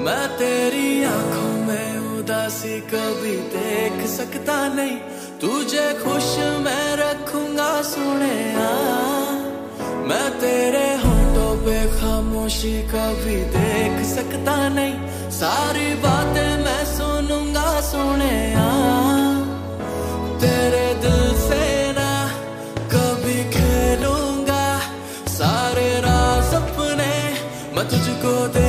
मैं तेरी आँखों में उदासी कभी देख सकता नहीं। तुझे खुश मैं रखूँगा सुने मैं तेरे होठों पे खामोशी कभी देख सकता नहीं। सारी बातें मैं सुनूँगा सुने तेरे दिल से ना कभी खेलूँगा। सारे राज अपने, मैं तुझको दे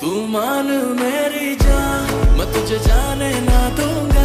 तू मान मेरी जान मैं तुझे जाने ना दूँगा।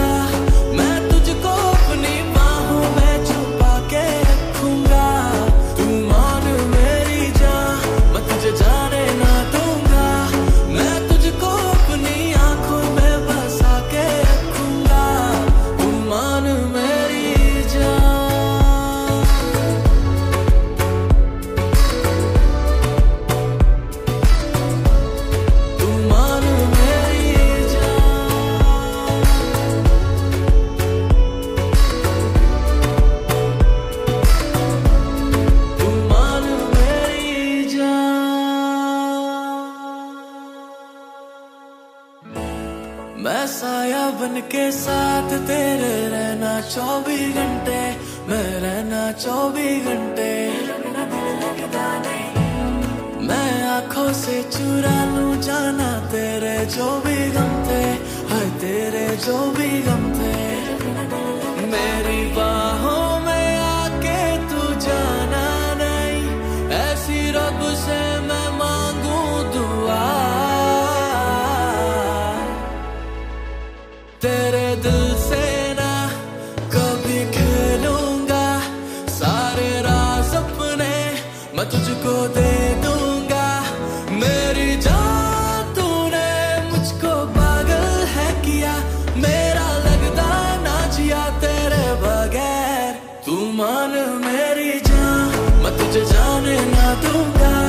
मैं साया बन के साथ तेरे रहना चौबीस घंटे, मैं रहना चौबीस घंटे। मैं आँखों से चुरा लू जाना तेरे जो भी गम थे, हाय तेरे जो भी गम थे। मेरी बाहों मेरी जान तूने पागल है किया। मेरा लगदा ना जिया तेरे बगैर। तू मान मेरी जान, मैं तुझे जाने ना दूँगा।